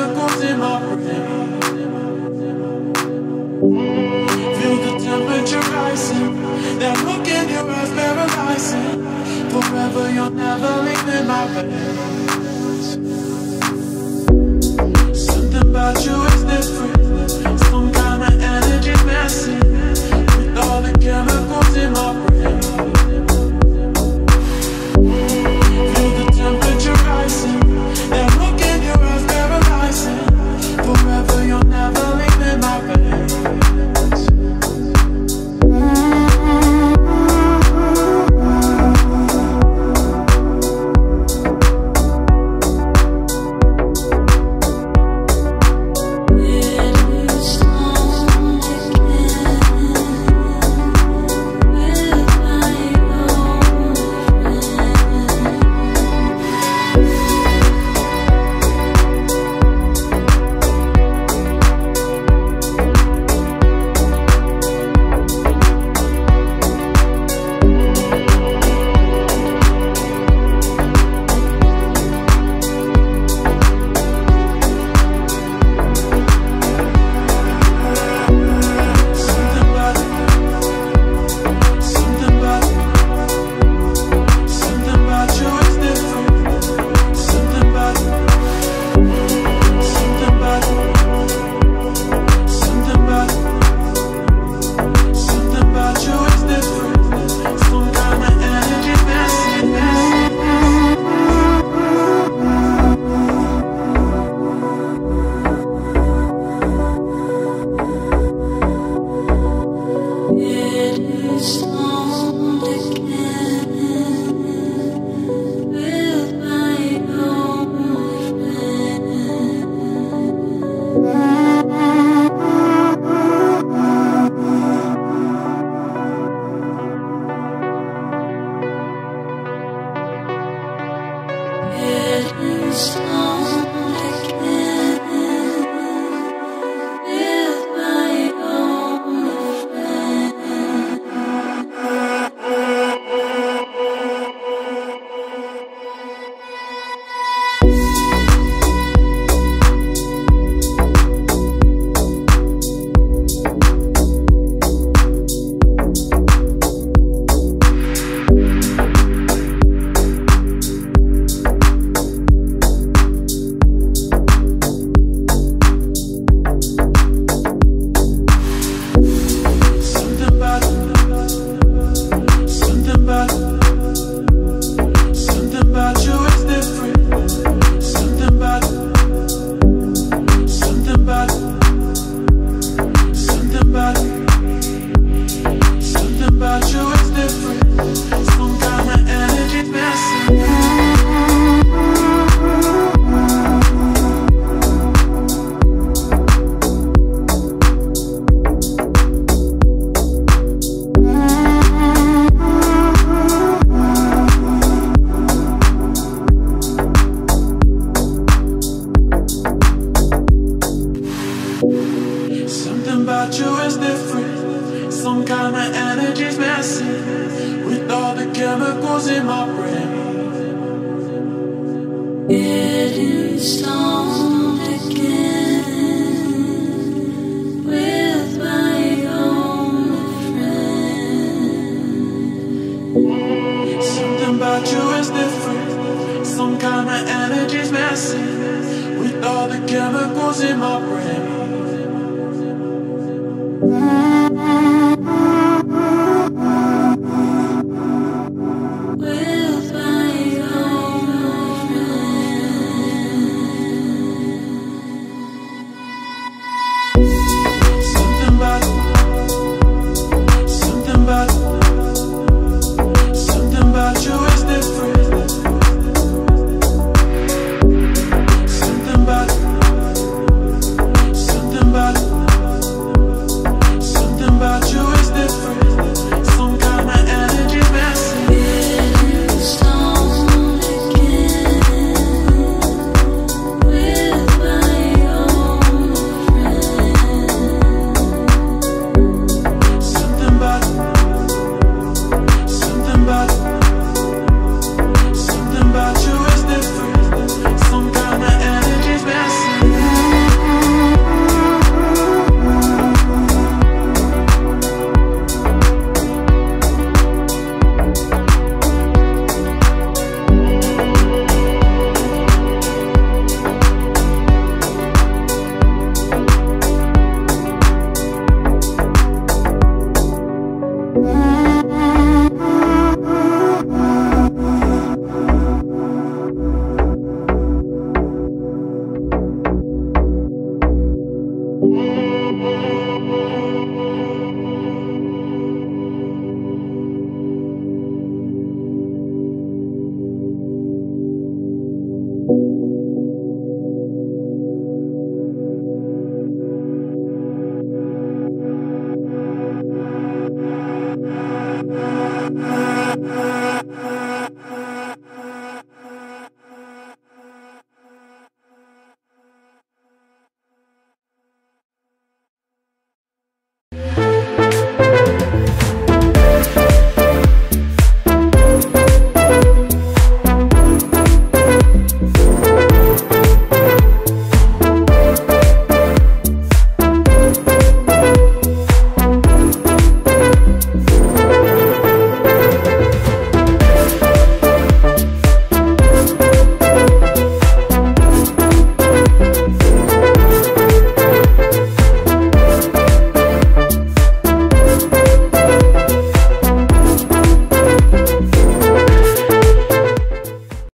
chemicals in my brain. Feel the temperature rising. That look in your eyes paralyzing. Forever, you're never leaving my bed. energy's messing with all the chemicals in my brain. Getting again with my own friend. Something about you is different. Some kind of energy's messing with all the chemicals in my brain.